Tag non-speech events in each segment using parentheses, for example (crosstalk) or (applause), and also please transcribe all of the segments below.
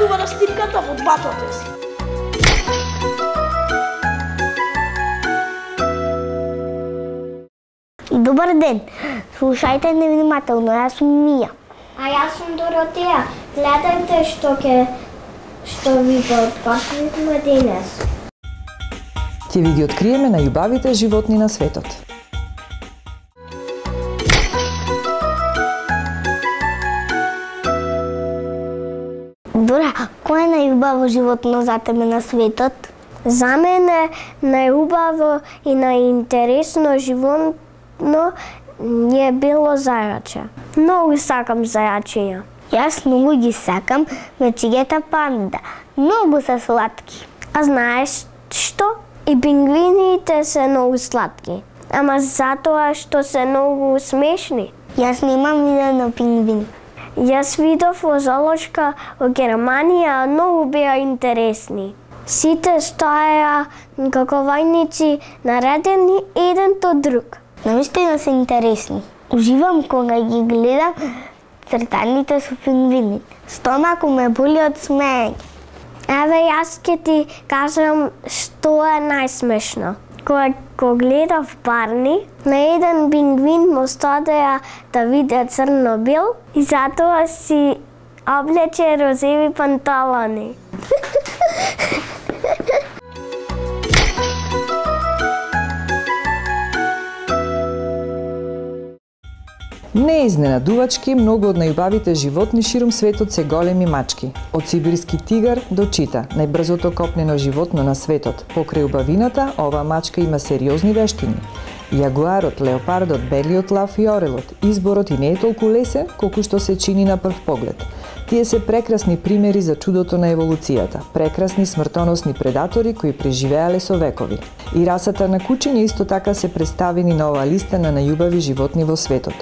Победува на стипката во двата тест. Добар ден. Слушајте невнимателно, јас сум Мија. А јас сум Доротеја. Гледајте што ќе што ви го подготвивме денес. Ќе ви ги откриеме најубавите животни на светот. Дора, кој е најубаво животно за тебе на светот? За мене најубаво и најинтересно животно е било зајаче. Многу сакам зајачиња. Јас многу ги сакам мечињата панда. Многу се сладки. А знаеш што? И пингвините се многу сладки. Ама затоа што се многу смешни. Јас немам видено пингвин. Јас видов во во Германија, многу беа интересни. Сите стоеа како војници наредени еден до друг. Наистина се интересни. Уживам кога ги гледам цртаните со пингвини. Стомако ме боли од смеење. Еве јас ќе ти кажам што е најсмешно. Кога го гледав Барни, на еден пингвин му стадеа да виде црно бил и затоа си облече розеви панталони. (laughs) Не е изненадувачки, многу од најубавите животни ширум светот се големи мачки. Од сибирски тигар до чита, најбрзото копнено животно на светот. Покрај убавината, ова мачка има сериозни вештини. Јагуарот, леопардот, белиот лав и орелот. Изборот и не е толку лесен, колку што се чини на прв поглед. Тие се прекрасни примери за чудото на еволуцијата, прекрасни смртоносни предатори кои преживеале со векови. И расата на кучиња исто така се представени на оваа листа на најубави животни во светот.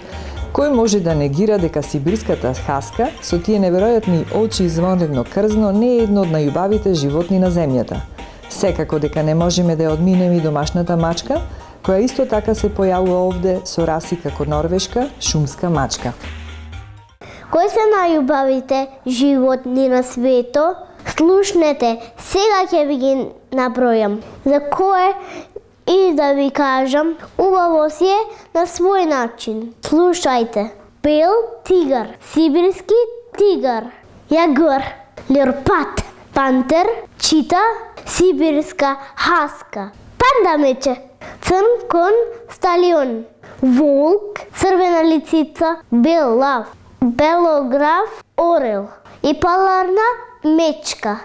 Кој може да негира дека сибирската хаска со тие неверојатни очи и звонредно крзно не е едно од најубавите животни на земјата? Секако дека не можеме да ја одминеме и домашната мачка, која исто така се појавува овде со раси како норвешка шумска мачка. Кои се најубавите животни на свето? Слушнете, сега ќе ви ги набројам. За кое и да ви кажам, убаво си е на свој начин. Слушајте. Бел тигар, сибирски тигар, јагор, Лерпат, пантер, чита, сибирска хаска, панда мече, црн кон, сталион, волк, црвена лицица, бел лав, белограф, орел. И паларна мечка.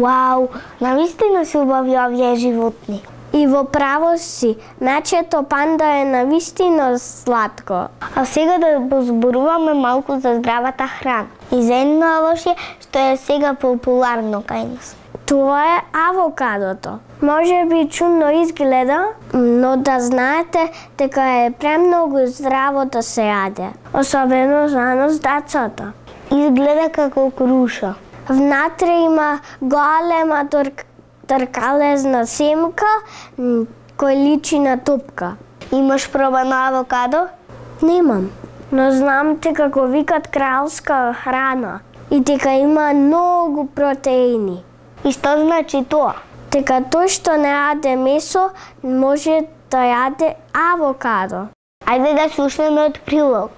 Вау, навистина се убави овие животни. И во право си, начето панда е навистина сладко. А сега да позборуваме малку за здравата храна. И за едно овошје што е сега популарно кај нас. Тоа е авокадото. Може би чудно изгледа, но да знаете дека е премногу здраво да се јаде. Особено за нас децата. Изгледа како круша. Внатре има голема торк, тркалезна семка кој личи на топка. Имаш проба на авокадо? Немам, но знам дека го викат кралска храна и дека има многу протеини. И што значи тоа? Дека тој што не јаде месо може да јаде авокадо. Ајде да слушнеме од прилог.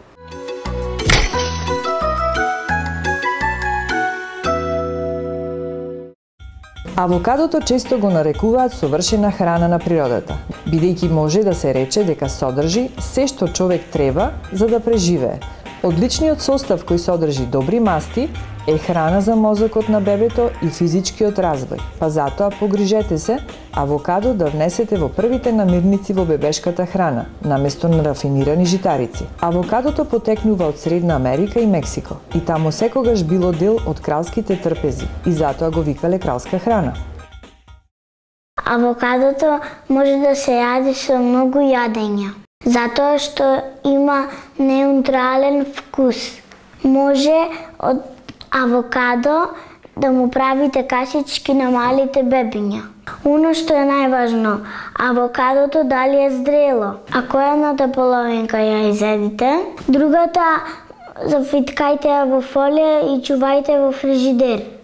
Авокадото често го нарекуваат совршена храна на природата, бидејќи може да се рече дека содржи се што човек треба за да преживее. Одличниот состав кој содржи добри масти е храна за мозокот на бебето и физичкиот развој, па затоа погрижете се авокадо да внесете во првите намирници во бебешката храна, наместо на рафинирани житарици. Авокадото потекнува од Средна Америка и Мексико и таму секогаш било дел од кралските трпези и затоа го викале кралска храна. Авокадото може да се јаде со многу јадења, затоа што има неутрален вкус. Може од авокадо да му правите касички на малите бебиња. Оно што е најважно, авокадото дали е зрело. Ако едната половинка ја изедите, другата зафиткајте ја во фолија и чувајте во фрижидер.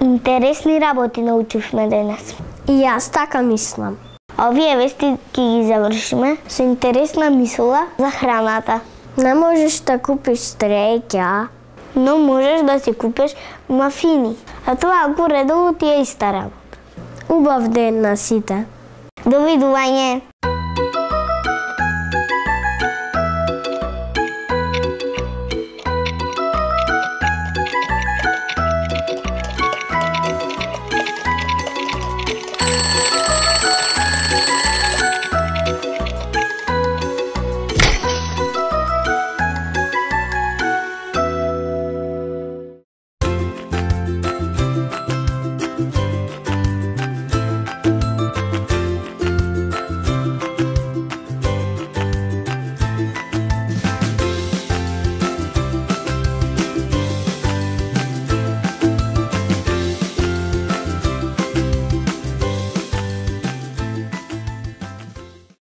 Интересни работи научивме денес. И јас така мислам. Овие вести ќе ги завршиме со интересна мисла за храната. Не можеш да купиш стреќа, Но можеш да си купиш мафини. А тоа ако редово ти е иста работа. убав ден на сите. Довидување!